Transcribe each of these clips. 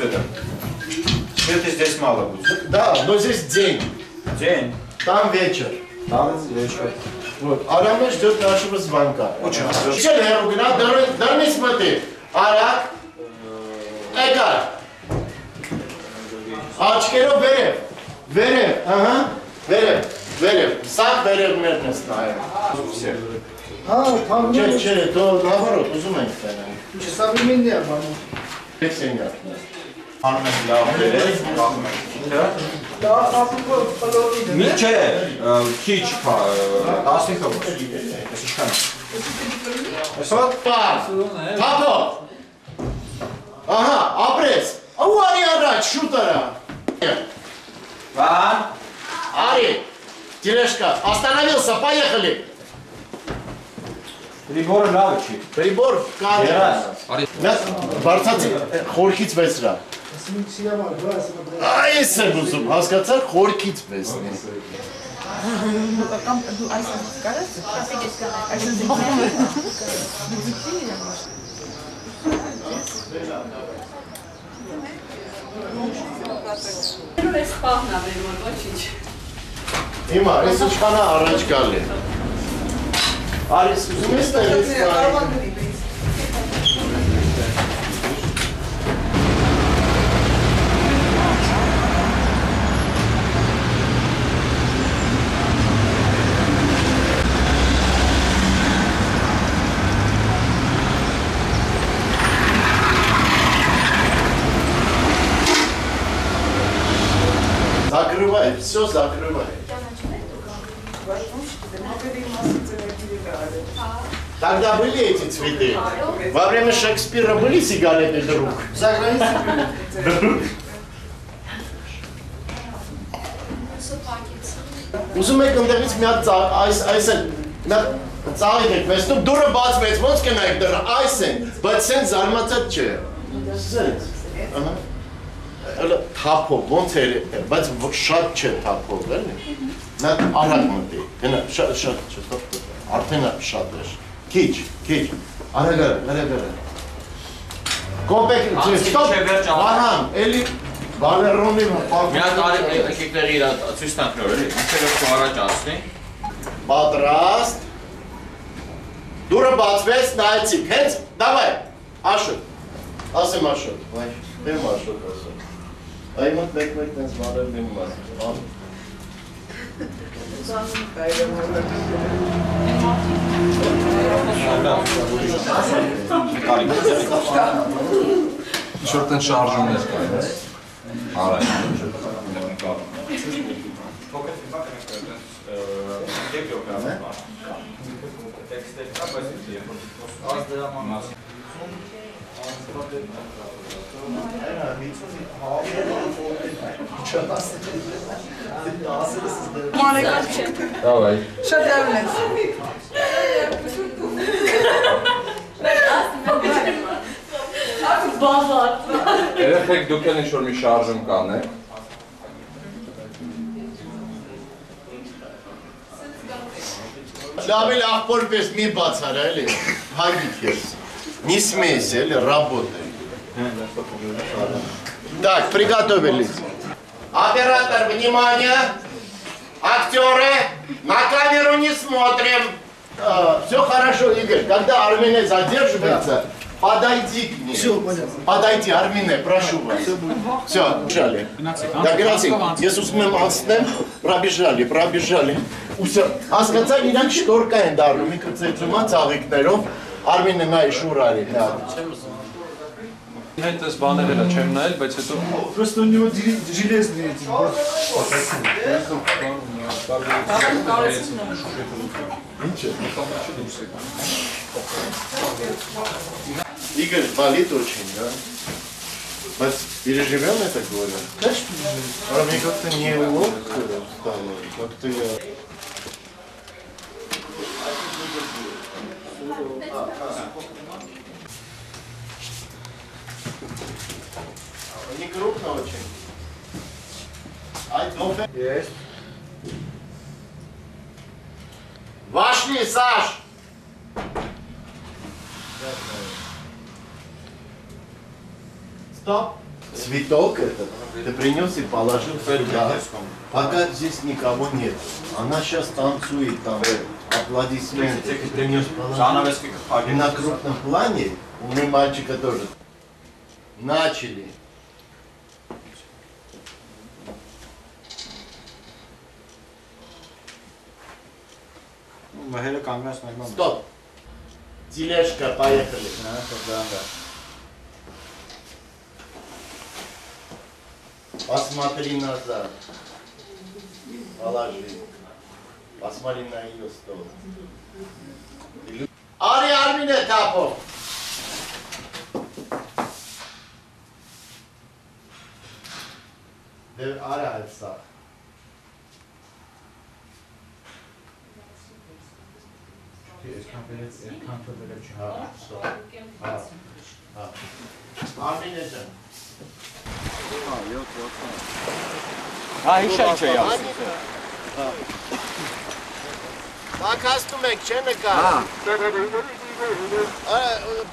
цветом. Цвет здесь мало будет. Да, но здесь день. День. Там вечер. Там вечер. Вот. Араме ждет нашего звонка. Очень хорошо. Еще Леру, гна, дай мне смотри. Арак. Եկար։ Աչքերով վերև, վերև, ահա, վերև, վերև, սա վերևներն ես նայում։ Все. Հա, թամն Չէ, է, չէ, դու նավարոտ ուզում ենք տենան։ չսավիմին է բանում։ Եք անում են լավ դերեր, կախում են քիթը։ Դա հապուկով փլորի դեր։ Մի չէ, քիչ 10 հոց։ Էս ինչքան։ Էսա պար։ Թափո։ Ահա, ապրես։ Ու արի առաջ, շուտ արա։ Բան։ Արի։ Тележка, остановился, поехали. Прибор լավ չի։ Прибор կար։ Բարցացի խորքից վեցրա։ Այս եմ ուզում, հասկացար, խորքից վեսնի։ Կամ դու այս կարաս այս բախում է Այս պահն ա մեր որ ոչինչ։ Հիմա, այս իշխանա առաջ գալի։ Արիս, ուզում ես տեղից կարի։ Закрывай, все закрывай. Тогда были эти цветы? Во время Шекспира были сигареты, друг? За границей Ուզում եք ընդեղից մի հատ ծաղ, այս, այս են, նա ծաղիկ եք վեսնում, դուրը բացվեց, ոնց կնայք դրը, այս են, բայց սեն զարմացած չէ։ Սենց, ահա։ Հələ թափով, ոնց էր, բայց շատ չէ թափով, էլի։ Նա արագ մտի, գնա, շատ, շատ, շատ, արդեն շատ էր։ Քիչ, քիչ, արագ, արագ, արագ, Կոպեկ, աղա։ Վահան, էլի, բալերոնի Մի հատ արի եկեկների իրա ցույց տանք նոր էլի։ Ինչեր որ առաջ ասնի։ Պատրաստ։ Դուրը բացվեց, նայեցիք, հենց, դավայ, աշոտ, ասեմ աշոտ, վայ, դեմ աշոտ ասեմ։ Այ մոտ մեկ-մեկ տենց մարել դեմ ասեմ, Ինչ-որ տեն շարժումներ կային։ Արայ։ Давай։ Շատ լավն է։ Բազատ։ Երեխեք դուք էլ ինչ-որ մի շարժում կանեք։ Լավ էլ աղբոր պես մի բացարա էլի, հագիք ես, не смейся, էլի, работай։ Так, приготовились. Оператор, внимание! Актеры, на камеру не смотрим. все хорошо, Игорь. Когда Армене задерживается, подойди к ней. Всё, понятно. Подойди, Армене, прошу вас. Все, бежали. Да, գնացինք, ես ուզում եմ անցնեմ, պրաբիժալի, պրաբիժալի։ Ուսը, հասկացան իրանք շտորկա են դառնում, ինքը ծեծումա ծաղիկներով, Արմինը նայ շուր արի, հա։ Հետ էս բաներ էլա չեմ նայել, բայց հետո Просто у него дили- железные эти. вот. Игорь болит очень, да? Mas переживем это горе? Конечно, А мне как-то неловко стало, как-то я... крупно очень. Don't... Yes. Вошли, Саш! Стоп! Цветок этот ты принес и положил сюда. Пока здесь никого нет. Она сейчас танцует там, аплодисменты. Ты принес, положил. На крупном плане У меня мальчика тоже. Начали. Mahele kamera s najmanj. Stop. Cileška pa je hrli. Ne, to dam ga. Посмотри назад. Положи. Посмотри на ее стол. Ари Армине Тапов! Dev ara. Դե արա այդ սա։ Հա, ստո։ Հա։ Հա։ Արմինե ջան։ Հա, հիշա ինչ է ասում։ Մակաստում եք, չէ նկա։ Հա։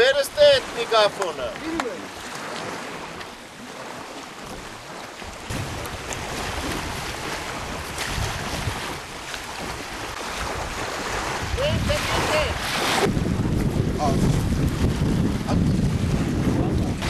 Բերստե այդ միգաֆոնը։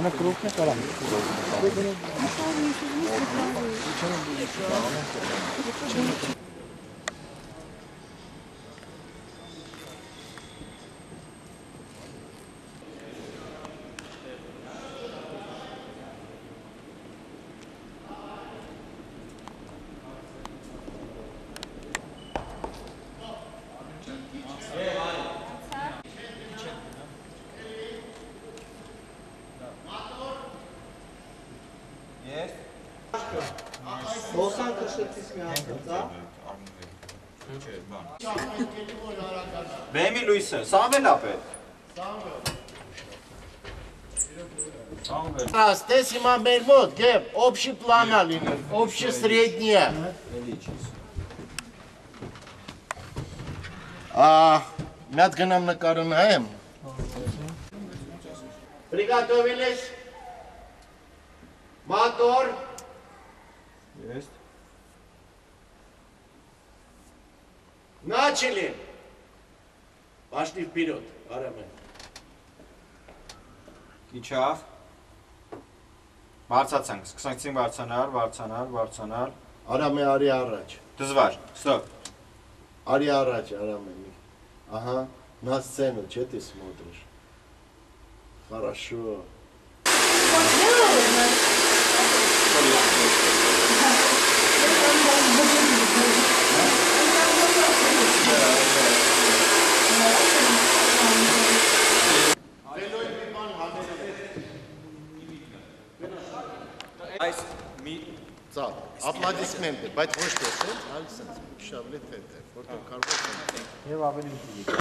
Ona kırılık ne kalan? Çabuk. Ոսան քշեցիս մի հատ, հա։ Բեմի լույսը, Սամվել ապետ։ А, здесь има մեր մոտ, գեվ, общий плана լինի, общий средняя։ А, մի հատ գնամ նկարը նայեմ։ Приготовились? Մատոր։ Есть. Начали. Пошли вперед, Арамен. Ինչավ։ Բարձացանք, սկսանքցին բարձանալ, բարձանալ, բարձանալ։ Արամե արի առաջ։ Դժվար, ստոպ։ Արի առաջ, Արամե։ Ага, на сцену, че ты смотришь? Хорошо. Хорошо. Այս մի Ծա, ապլոդիսմենտը, բայց ոչ թե այլ սենց, շավլի թե թե, որտեղ կարող է Եվ ավելի